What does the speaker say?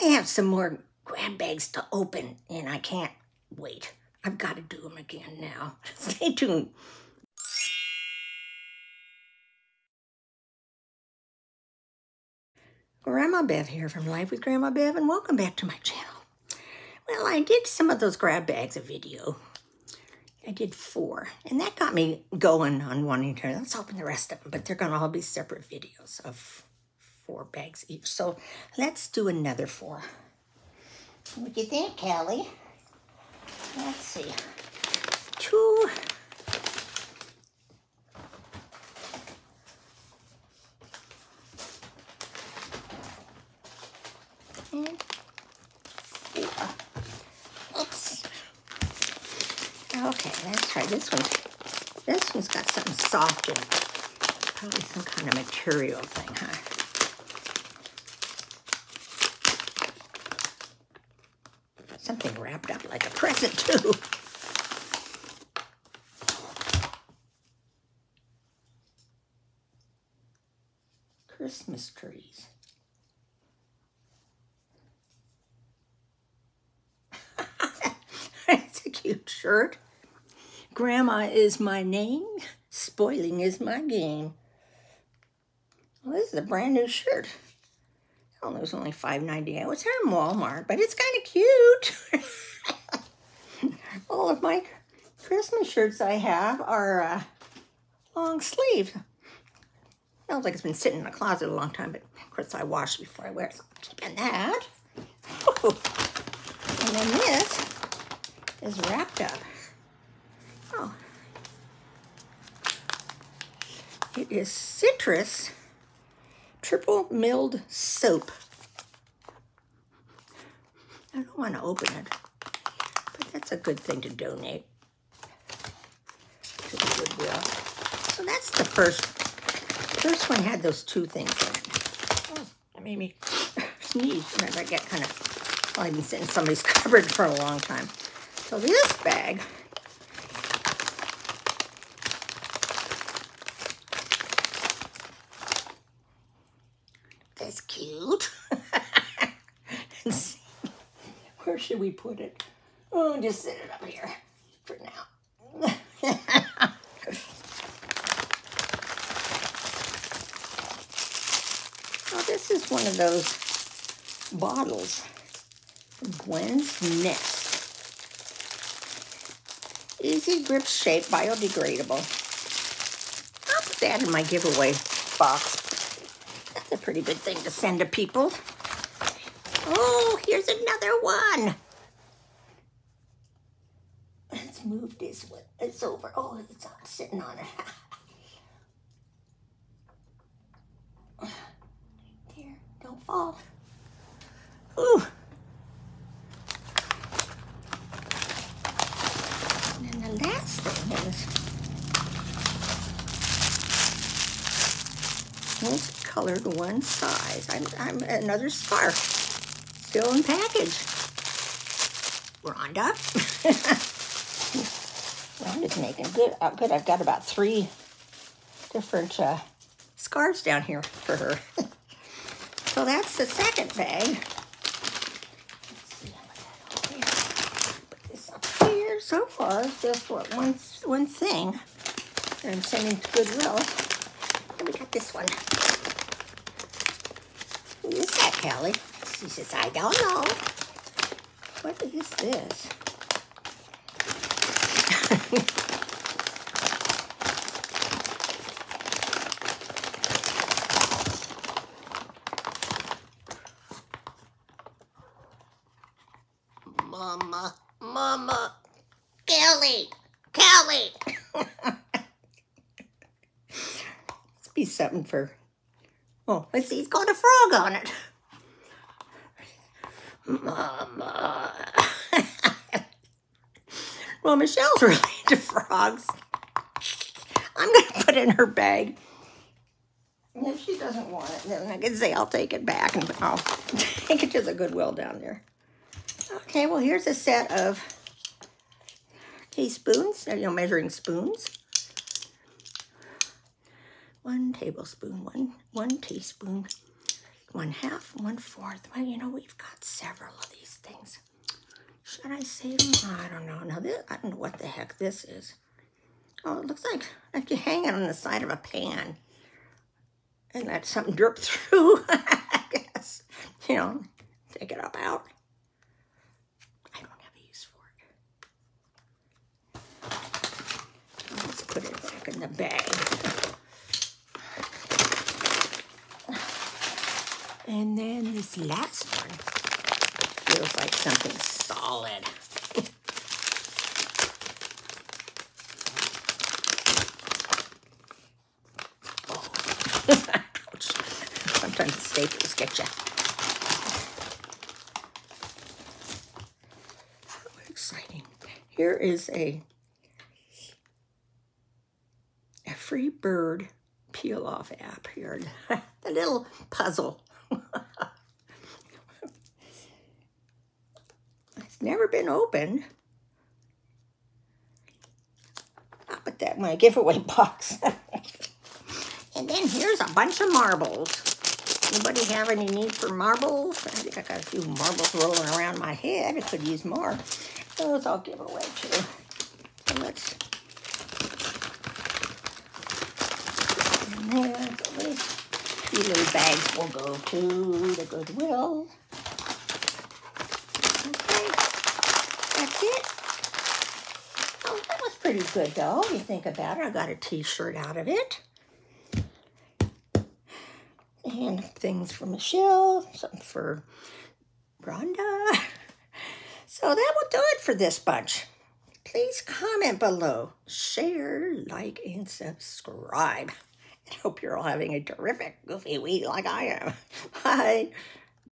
I have some more grab bags to open and I can't wait. I've got to do them again now. Stay tuned. Grandma Bev here from Life with Grandma Bev and welcome back to my channel. Well, I did some of those grab bags a video. I did four and that got me going on wanting to, let's open the rest of them, but they're gonna all be separate videos of four bags each. So let's do another four. What do you think, Callie? Let's see. Two. And four. Okay, let's try this one. This one's got something soft in it. Probably some kind of material thing, huh? Something wrapped up like a present, too. Christmas trees. It's a cute shirt. Grandma is my name. Spoiling is my game. Well, this is a brand new shirt. Oh, it was only $5.98. It was from Walmart, but it's kind of cute. All of my Christmas shirts I have are uh, long sleeve. Sounds like it's been sitting in the closet a long time, but of course I wash before I wear it, so I'm keeping that. And then this is wrapped up. Oh. It is citrus triple milled soap. I don't want to open it, but that's a good thing to donate to the Goodwill. So that's the first. First one had those two things in it. Oh, that made me sneeze. Remember, I get kind of, well, I've been sitting in somebody's cupboard for a long time. So this bag That's cute. Where should we put it? Oh, just sit it up here for now. oh, this is one of those bottles. Gwen's Nest. Easy grip shape, biodegradable. I'll put that in my giveaway box. A pretty good thing to send to people. Oh, here's another one. Let's move this one. It's over. Oh, it's sitting on it. Dear, don't fall. Ooh. And then the last thing is most colored one size. I'm, I'm another scarf, still in package. Rhonda. Rhonda's making good. Uh, good. I've got about three different uh, scarves down here for her. so that's the second bag. Here. So far, it's just what one one thing. I'm sending to Goodwill. This one. Who is that, Kelly? She says, I don't know. What is this? Mama, Mama, Kelly, Kelly. Let's be something for. Oh, let's see, it's got a frog on it. Mama. well, Michelle's really into frogs. I'm going to put in her bag. And if she doesn't want it, then I can say I'll take it back and I'll take it to the Goodwill down there. Okay, well, here's a set of teaspoons, you know, measuring spoons. One tablespoon, one, one teaspoon. one half, one fourth. Well, you know, we've got several of these things. Should I save them? I don't know. Now, this, I don't know what the heck this is. Oh, it looks like, like you hang it on the side of a pan. And let something drip through, I guess. You know, take it up out. I don't have a use for it. Let's put it back in the bag. And then this last one feels like something solid. oh. Sometimes staples get you. How exciting. Here is a, a free bird peel off app here. the little puzzle it's never been opened. I'll put that in my giveaway box. and then here's a bunch of marbles. Anybody have any need for marbles? I think I got a few marbles rolling around my head. I could use more. Those I'll give away too. So let's there, few little bags will go to the Goodwill. Okay, that's it. Oh, that was pretty good though, you think about it. I got a t-shirt out of it. And things for Michelle, some for Rhonda. So that will do it for this bunch. Please comment below, share, like, and subscribe. I hope you're all having a terrific goofy week like I am. Bye.